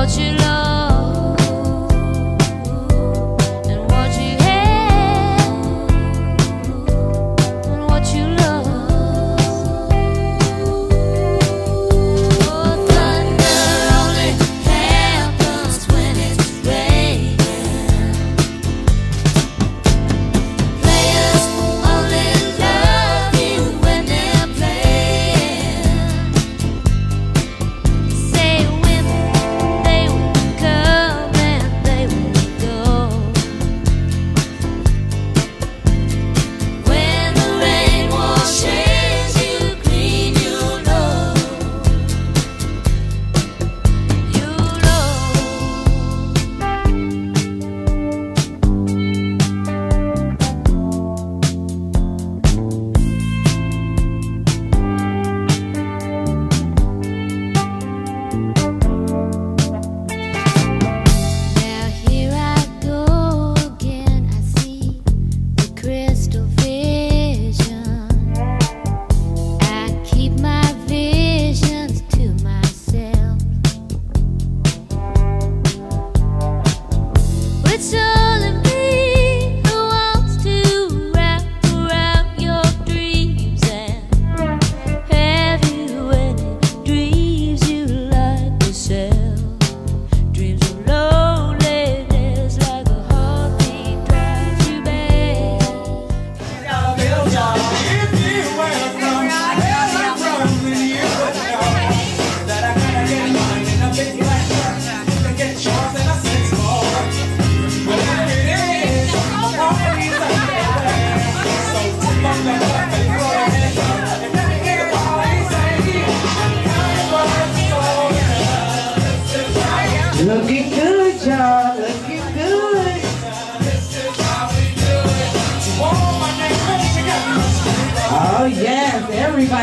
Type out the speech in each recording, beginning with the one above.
过去。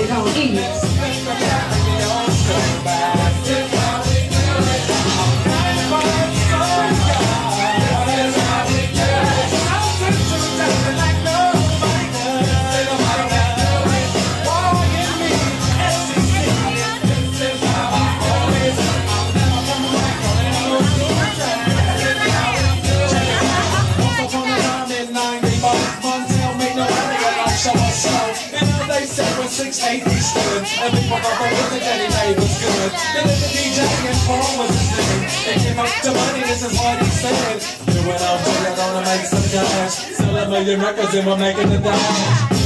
it on ease. And we pop up with the Jenny May was good. Then the DJ and Paul was his name. They came up to money, this is what he said. You went out that on to make some cash. Sell a million records and we're making the dash.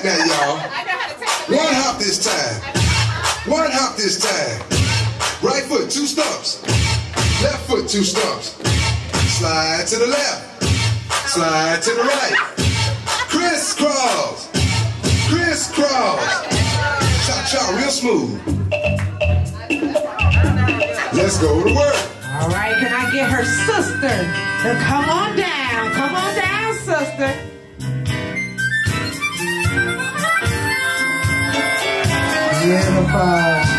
Take it back now, y'all. One hop this time. One hop this time. Right foot, two stumps. Left foot, two stumps. Slide to the left. Slide to the right. Crisscross. Crisscross. Cha cha, real smooth. Let's go to work. All right, can I get her sister to come on down? Come on down, sister. Valeu, meu pai.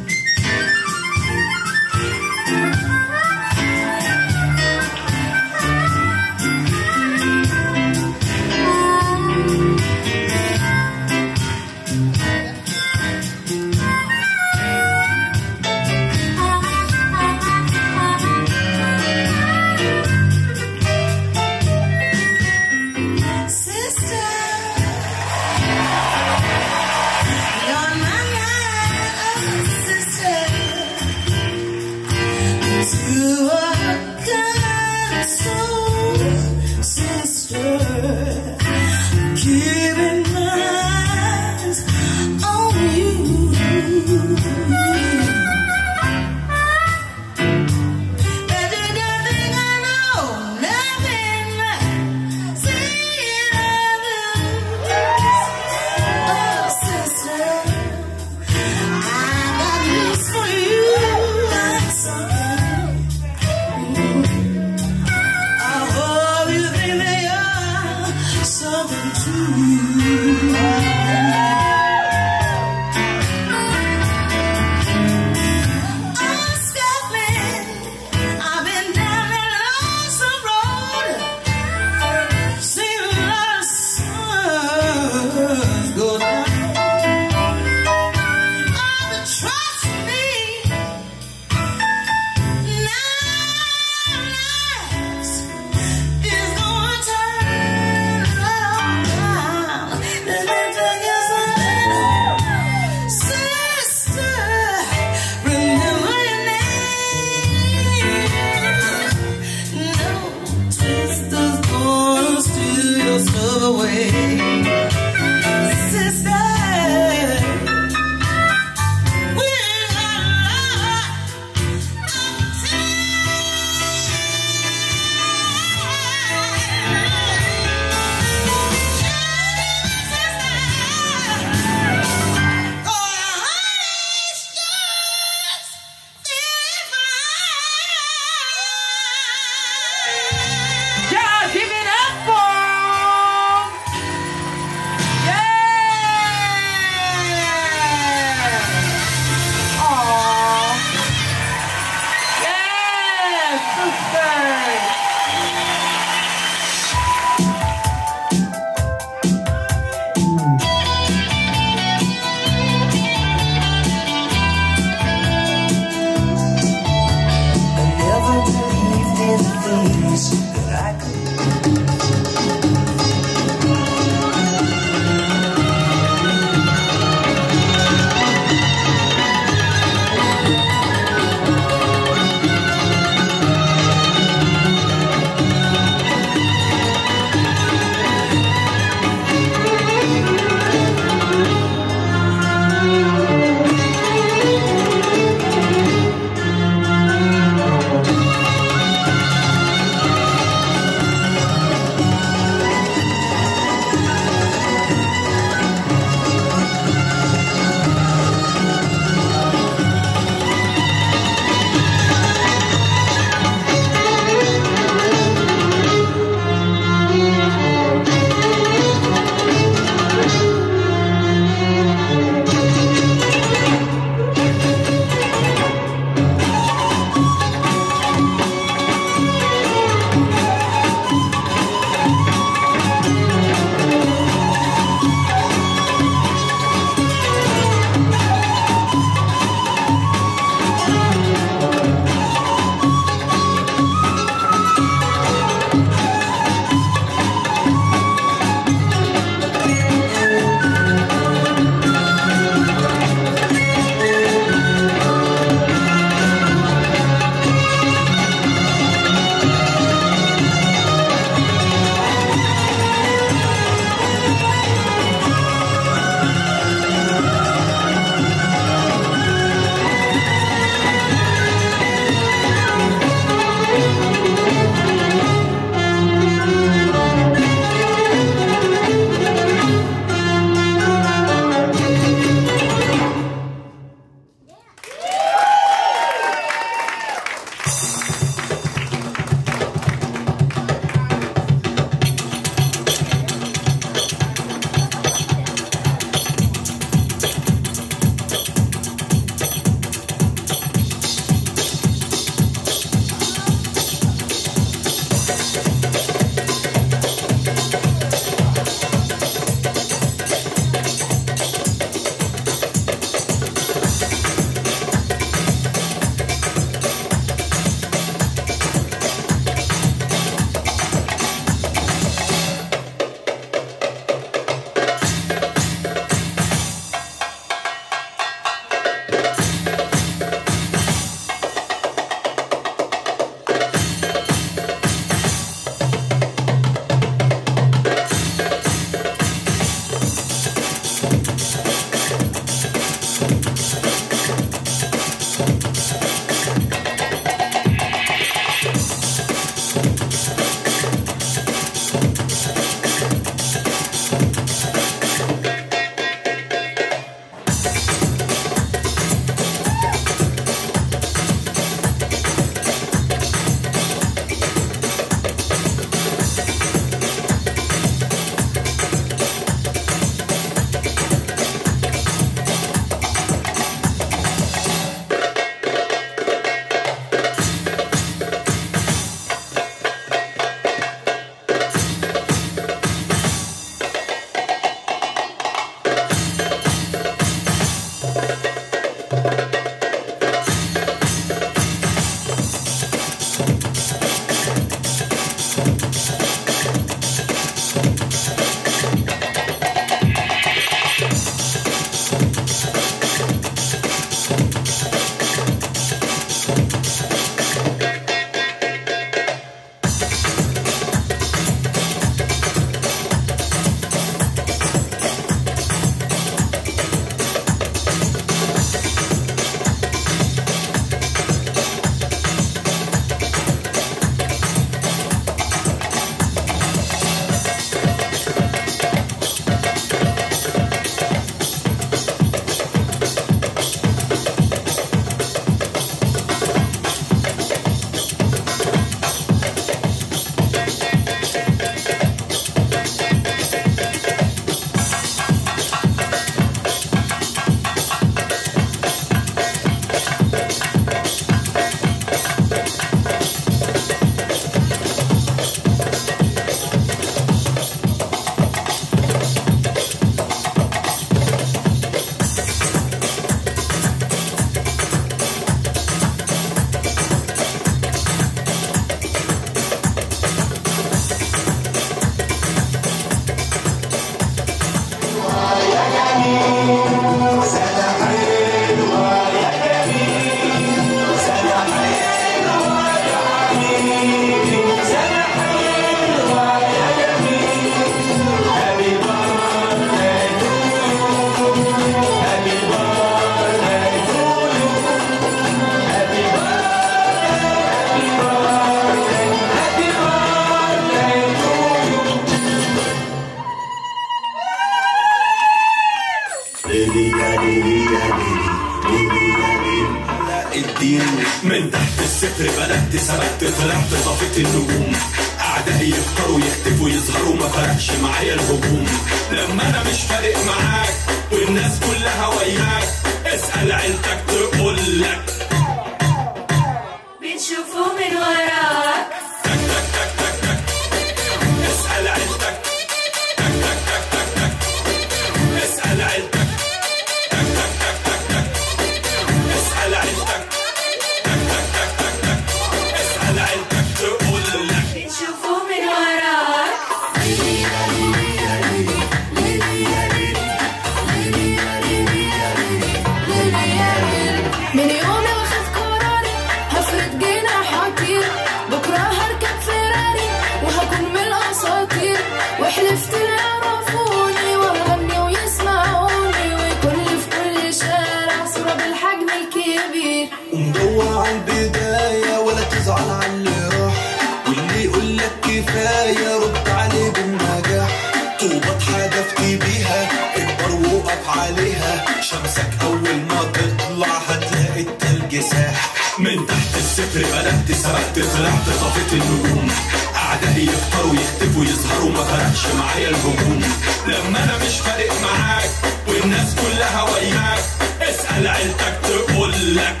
سرحت سرحت صفيت النجوم. أعدائي يفطروا يختفوا يظهروا ما فرقش معايا الهجوم. لما أنا مش فارق معاك والناس كلها وياك اسأل عيلتك تقولك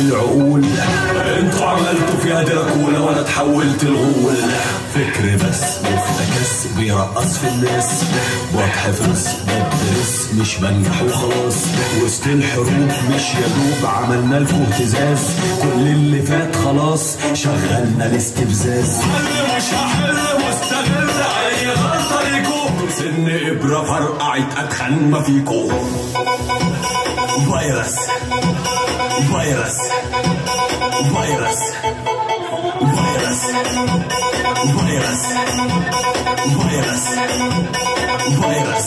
العقول. أنتوا عملتوا فيها دراكولا وأنا اتحولت الغول. فكر بس مفتكس بيرقص في الناس. واتحفظ بدرس مش بنجح وخلاص. وسط الحروب مش يا دوب عملنا لكم اهتزاز. كل اللي فات خلاص شغلنا الاستفزاز. حل مش هحل واستغل اي غلطه ليكم سن إبرة فرقعت اتخن ما فيكم. فيروس. فيروس فيروس فيروس فيروس فيروس فيروس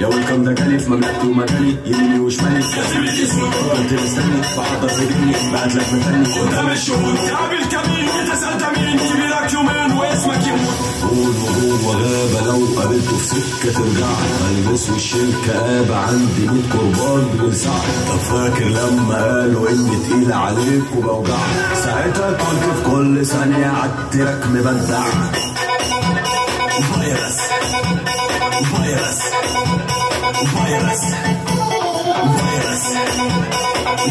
يا ويلكم ده جالي في مملكتي ومجالي يميني وشمالي كاتب اسمي كنت مستني بحضر في جبني بعت لك مفني قدام الشهود قابل كمين بتسأل ده مين كبيرك يومين واسمك يموت قول وقول وغابة لو قابلته في سكة ترجع ألبس وشيل كآبة عندي 100 قربان بدون ساعة طب فاكر لما قالوا إني تقيل عليك وبوجعك. ساعتها كنت في كل ثانية عالتراك مبدع. فيروس. فيروس. فيروس. فيروس.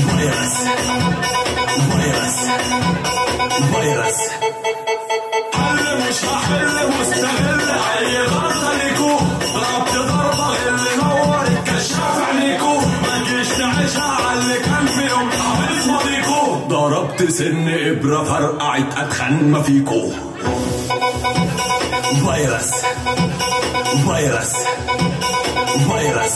فيروس. فيروس. فيروس. سن ابره فرقعت اتخن ما فيكو. فيروس. فيروس. فيروس.